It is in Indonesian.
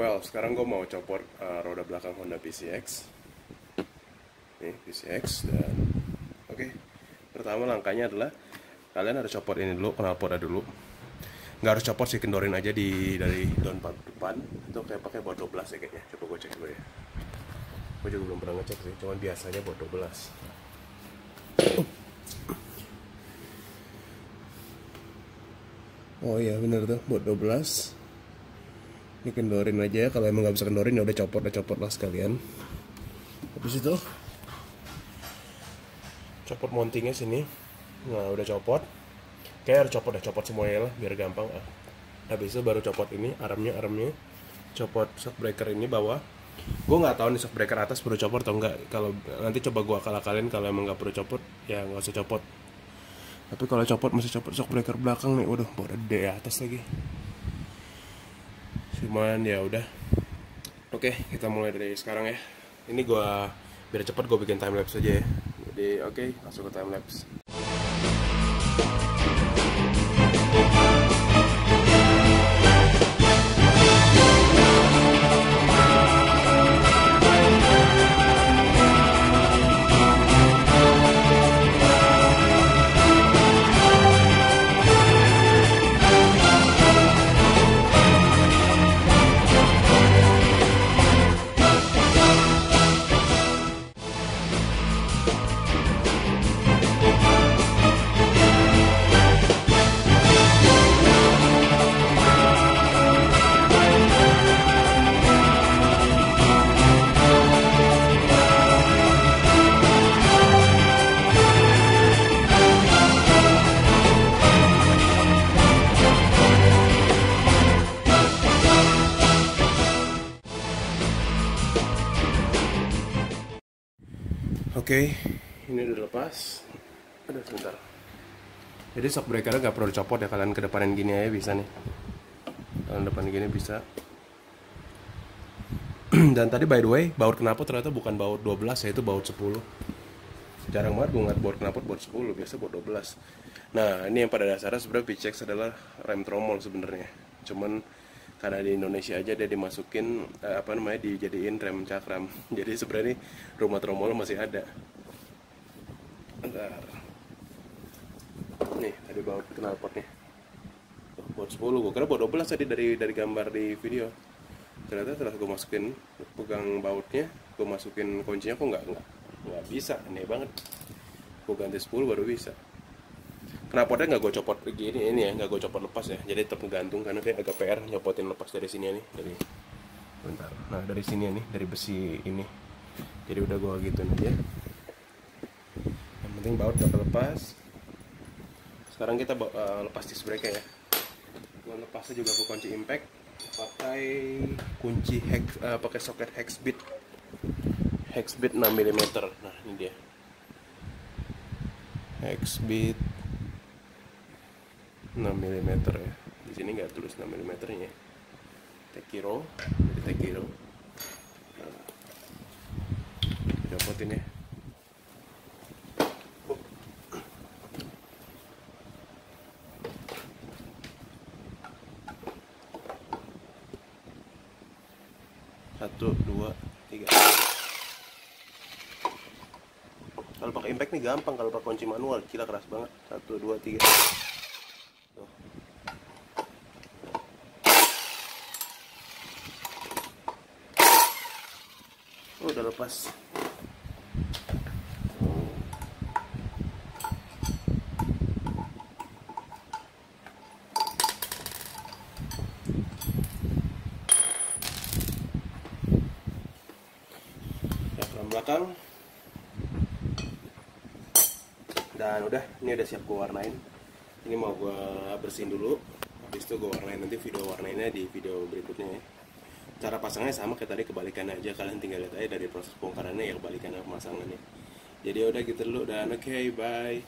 Well, sekarang gue mau copot uh, roda belakang Honda PCX. Nih, PCX dan oke. Okay. Pertama langkahnya adalah kalian harus copot ini dulu, knalpotnya dulu. Nggak harus copot sih, kendorin aja di dari daun depan. Itu kayak pakai buat 12 ya kayaknya. Coba gue cek dulu ya. Gue juga belum pernah ngecek sih, cuman biasanya buat 12. Oh iya bener tuh, buat 12 ini kendorin aja kalau emang nggak bisa kendorin ya udah copot udah copot lah sekalian. Habis itu? Copot mountingnya sini. Nah udah copot. Kayak harus copot udah copot semuanya lah biar gampang. Ah. habis itu baru copot ini armnya armnya. Copot shock breaker ini bawah. Gue nggak tahu nih shock breaker atas perlu copot atau enggak kalau nanti coba gue akal akalin kalau emang nggak perlu copot ya nggak usah copot. Tapi kalau copot masih copot shock breaker belakang nih. Udah bawa D atas lagi cuman ya udah. Oke. Kita mulai dari sekarang ya. Ini gua biar cepet gue bikin time lapse aja ya. Jadi oke langsung ke time lapse Oke, ini udah lepas. Aduh, sebentar. Jadi shock breakernya nggak perlu dicopot ya kalian ke depanin gini aja bisa nih. Kalian depan gini bisa. Dan tadi by the way, baut knalpot ternyata bukan baut 12 ya, itu baut 10. Jarang banget gue ngeliat baut knalpot baut 10, biasa baut 12. Nah, ini yang pada dasarnya sebenarnya PCX adalah rem tromol sebenarnya. Cuman karena di Indonesia aja dia dimasukin eh, apa namanya dijadiin rem cakram jadi sebenarnya rumah tromol masih ada Bentar. nih tadi baut knalpot nih. Oh, baut 10 gue kira baut 12 tadi dari dari gambar di video. Ternyata setelah gue masukin pegang bautnya gue masukin kuncinya kok nggak nggak nggak bisa. Aneh banget. Gue ganti 10 baru bisa. Kenapa dia nggak gue copot begini ini ya nggak gue copot lepas ya. Jadi tetap gantung karena kayak agak PR nyopotin lepas dari sini nih dari bentar. Nah dari sini nih dari besi ini. Jadi udah gue gitu aja penting baut dapat lepas sekarang kita uh, lepas disc brake ya. Gue lepasnya juga gue kunci impact. Pakai kunci hex uh, pakai soket hex bit hex bit 6 mm nah ini dia. Hex bit 6 mm ya. Di sini nggak tulis 6 mm nya tekiro. Jadi tekiro. Nah, dapetin ya satu dua tiga. Kalau pakai impact nih gampang kalau pakai kunci manual gila keras banget. Satu dua tiga. Oh, udah lepas. Ya, belakang. Dan udah, ini udah siap gue warnain. Ini mau gue bersihin dulu. Habis itu gue warnain nanti video warnainnya di video berikutnya ya cara pasangnya sama kayak tadi kebalikannya aja kalian tinggal lihat aja dari proses bongkarannya ya kebalikannya pemasangannya jadi udah gitu dulu dan oke okay, bye